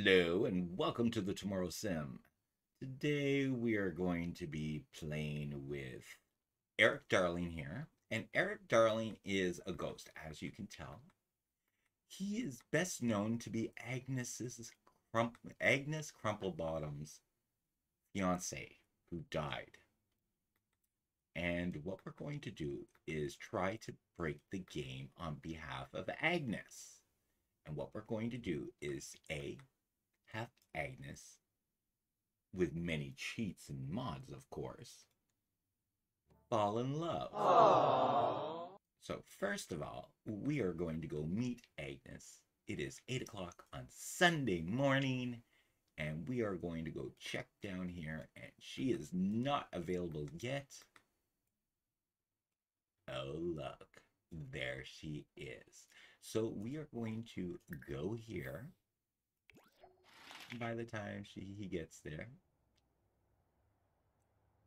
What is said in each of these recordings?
Hello and welcome to the Tomorrow Sim. Today we are going to be playing with Eric Darling here. And Eric Darling is a ghost, as you can tell. He is best known to be Agnes's Crump Agnes Crumplebottom's fiance who died. And what we're going to do is try to break the game on behalf of Agnes. And what we're going to do is A, have Agnes, with many cheats and mods, of course, fall in love. Aww. So, first of all, we are going to go meet Agnes. It is 8 o'clock on Sunday morning, and we are going to go check down here, and she is not available yet. Oh, look, there she is. So we are going to go here by the time she, he gets there.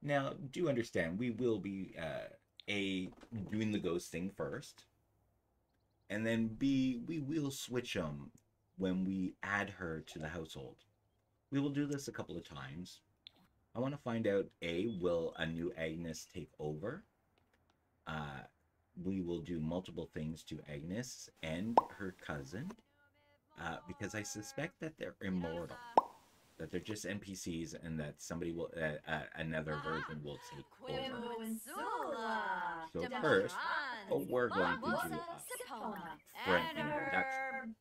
Now, do understand, we will be, uh, A, doing the ghost thing first. And then B, we will switch them when we add her to the household. We will do this a couple of times. I want to find out, A, will a new Agnes take over? Uh, we will do multiple things to Agnes and her cousin uh, because I suspect that they're immortal, that they're just NPCs, and that somebody will uh, uh, another version will take over. So first, what we're going to do a friend introduction.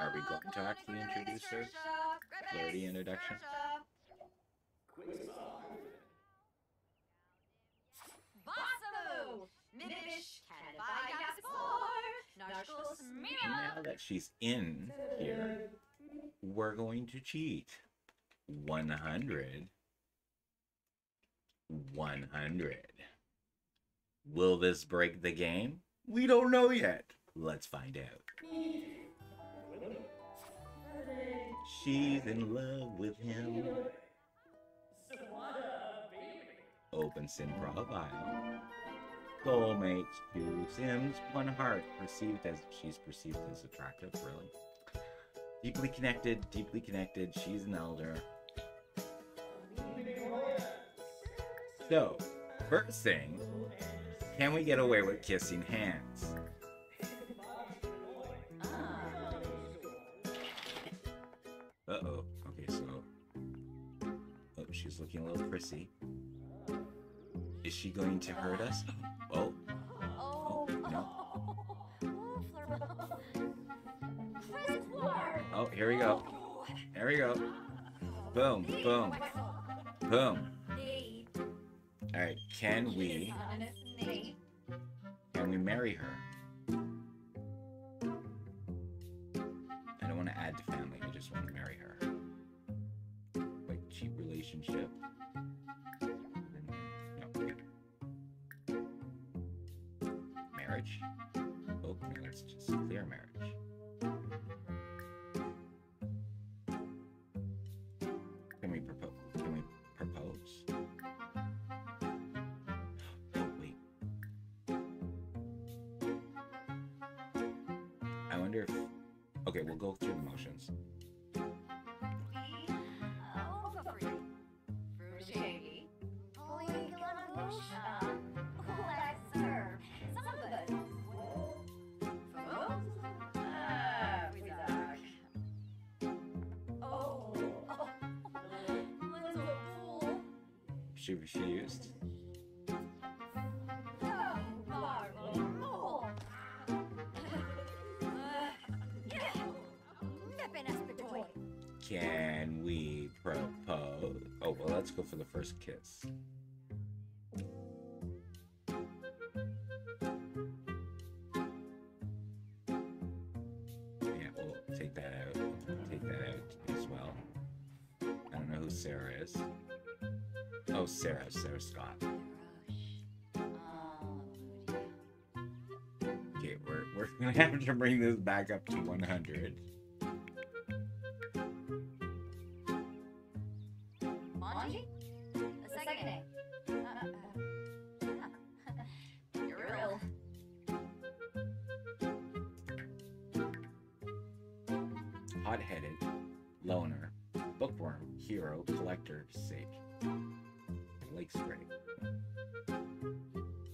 Are we going to actually introduce her? Flirty introduction? Now that she's in here, we're going to cheat. 100. 100. Will this break the game? We don't know yet. Let's find out. She's in love with him. Open Sim profile. Soulmates, two Sims, one heart. Perceived as she's perceived as attractive, really. Deeply connected, deeply connected. She's an elder. So, first thing, can we get away with kissing hands? Uh-oh. Okay, so... Oh, she's looking a little prissy. Is she going to hurt us? Oh, here we go. There we go. Boom, boom, boom. Alright, can we... Can we marry her? That's just clear marriage. Can we propose? Can we propose? Oh, wait. I wonder if... Okay, we'll go through the motions. She refused. Can we propose? Oh, well, let's go for the first kiss. Yeah, we'll take that out. Take that out as well. I don't know who Sarah is. Oh, Sarah, Sarah Scott. Okay, we're, we're gonna have to bring this back up to 100. Hot-headed, loner, bookworm, hero, collector, sick.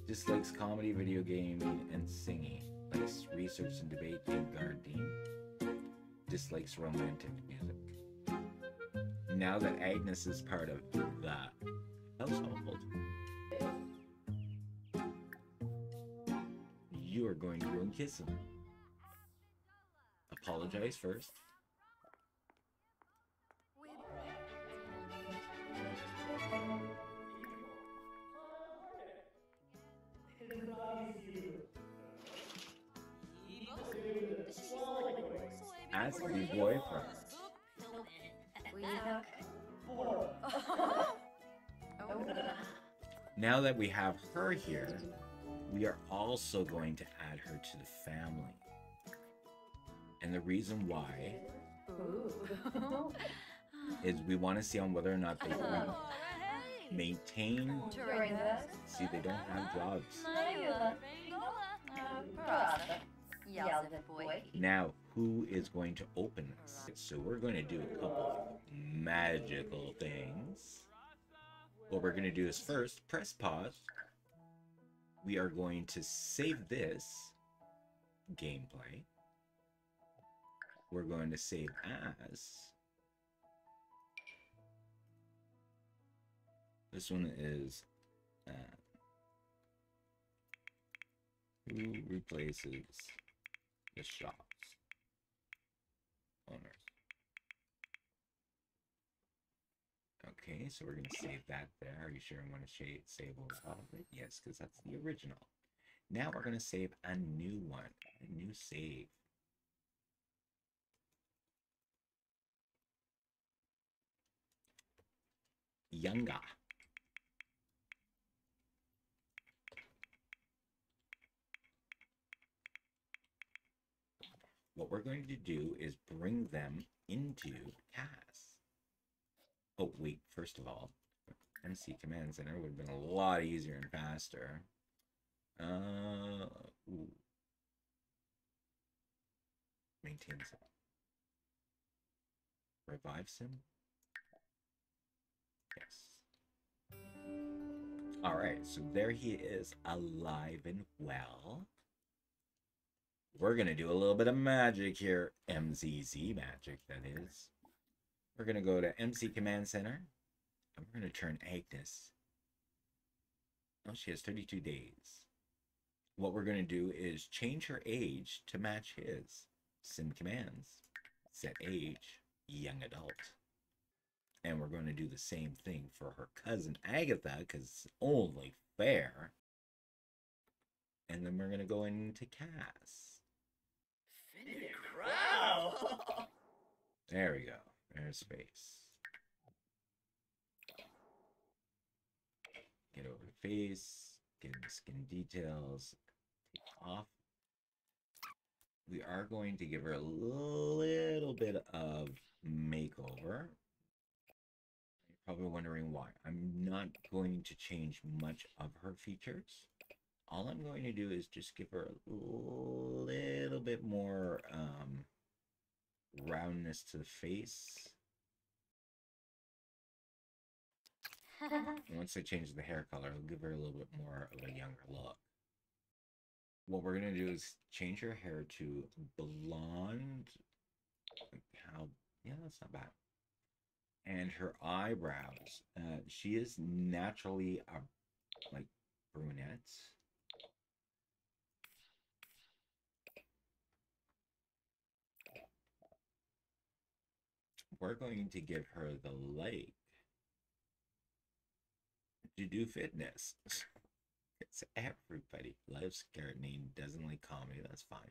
Dislikes comedy, video gaming, and singing. Likes research and debate and gardening. Dislikes romantic music. Now that Agnes is part of the household, you are going to go and kiss him. Apologize first. Boyfriend. Now that we have her here, we are also going to add her to the family. And the reason why is we want to see on whether or not they can maintain. See, they don't have jobs. Now, who is going to open this? So we're going to do a couple of magical things. What we're going to do is first press pause. We are going to save this gameplay. We're going to save as. This one is uh, who replaces the shops owners. Okay, so we're gonna save that there. Are you sure I want to save all of it? Yes, because that's the original. Now we're gonna save a new one, a new save. Younger. What we're going to do is bring them into CAS. Oh, wait, first of all, MC Command Center would have been a lot easier and faster. Uh, ooh. Maintain sim. Revive sim? Yes. Alright, so there he is, alive and well. We're going to do a little bit of magic here. MZZ magic, that is. We're going to go to MC Command Center. And we're going to turn Agnes. Oh, she has 32 days. What we're going to do is change her age to match his. Sim commands. Set age, young adult. And we're going to do the same thing for her cousin Agatha, because it's only fair. And then we're going to go into CAS. There we go. There's space. Get over the face. Get the skin details. Take off. We are going to give her a little bit of makeover. You're probably wondering why. I'm not going to change much of her features all I'm going to do is just give her a little bit more um, roundness to the face. once I change the hair color, I'll give her a little bit more of a younger look. What we're going to do is change her hair to blonde. How, yeah, that's not bad. And her eyebrows, uh, she is naturally a, like brunette we're going to give her the light to do fitness. it's everybody loves gardening, doesn't like comedy. That's fine.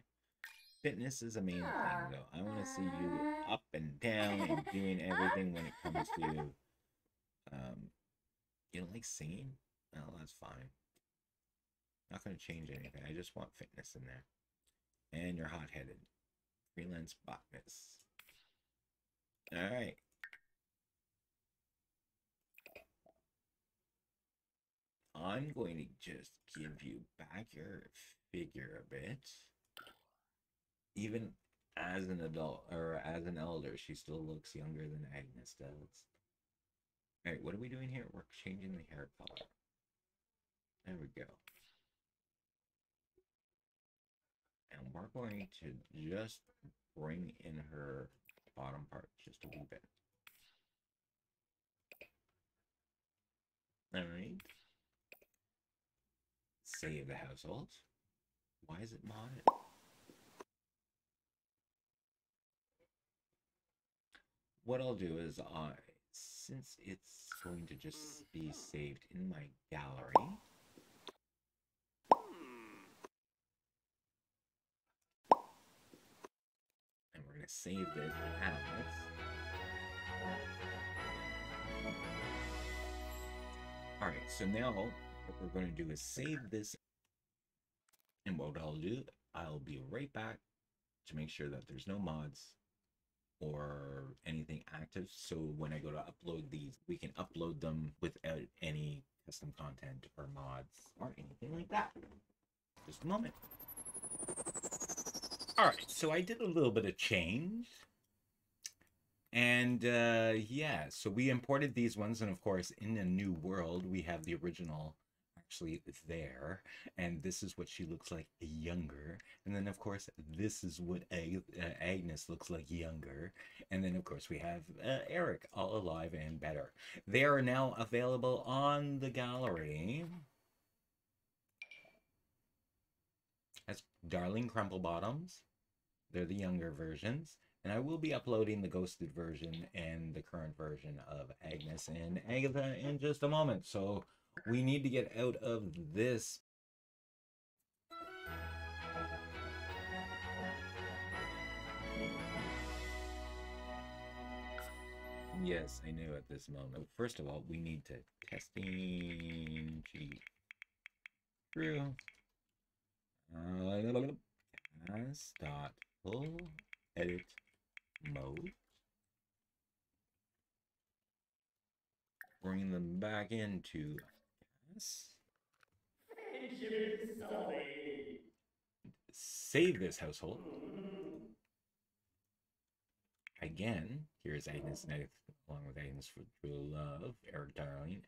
Fitness is a main thing, though. I want to see you up and down and doing everything when it comes to. Um, you don't like singing? Well, that's fine. Not going to change anything. I just want fitness in there. And you're hot headed. Freelance botanist. All right. I'm going to just give you back your figure a bit. Even as an adult or as an elder, she still looks younger than Agnes does. All right, what are we doing here? We're changing the hair color. There we go. And we're going to just bring in bottom part just a wee bit. Alright. Save the household. Why is it modded? What I'll do is, uh, since it's going to just be saved in my gallery, and we're going to save this as All right, so now what we're going to do is save this. And what I'll do, I'll be right back to make sure that there's no mods or anything active. So when I go to upload these, we can upload them without any custom content or mods or anything like that. Just a moment. All right, so I did a little bit of change. And uh, yeah, so we imported these ones, and of course, in a new world, we have the original actually there, and this is what she looks like younger. And then, of course, this is what Ag uh, Agnes looks like younger. And then, of course, we have uh, Eric, all alive and better. They are now available on the gallery. As Darling Crumplebottoms. They're the younger versions. And I will be uploading the ghosted version and the current version of Agnes and Agatha in just a moment. So we need to get out of this. Yes, I knew at this moment. First of all, we need to testing G true. Uh, as dot full edit mode. Bring them back into yes. Save this household. Again, here's Agnes Knight along with Agnes for True Love, Eric Darling,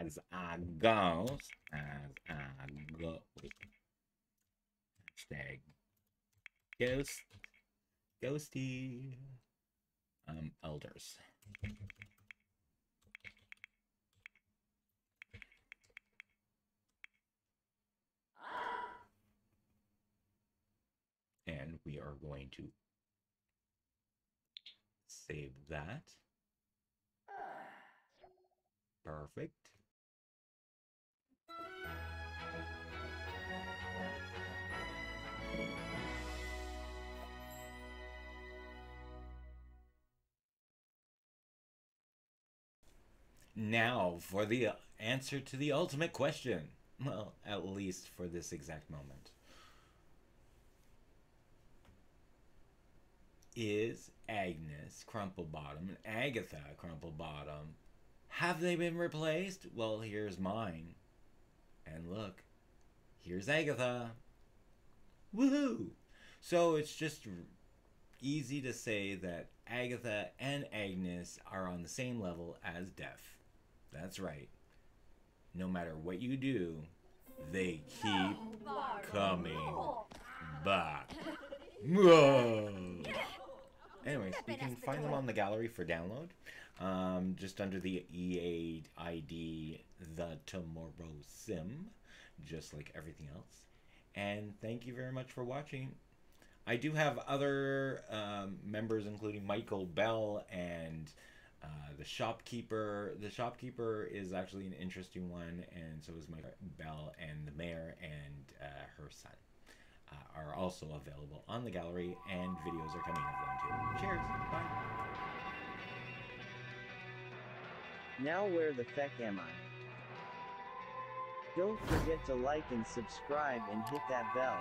as I ghost, as a ghost. Hashtag ghost ghosty um, elders. And we are going to save that. Perfect. Now for the answer to the ultimate question. Well, at least for this exact moment. Is Agnes Crumplebottom and Agatha Crumplebottom have they been replaced? Well, here's mine. And look, here's Agatha. Woohoo! So it's just easy to say that Agatha and Agnes are on the same level as Death. That's right. No matter what you do, they keep coming back. Anyways, you can find them on the gallery for download. Um, just under the EA ID, The Tomorrow Sim, just like everything else. And thank you very much for watching. I do have other um, members, including Michael Bell and uh, the shopkeeper. The shopkeeper is actually an interesting one, and so is my Belle and the mayor and uh, her son uh, are also available on the gallery, and videos are coming of them too. Cheers. Bye. Now where the feck am I? Don't forget to like and subscribe and hit that bell.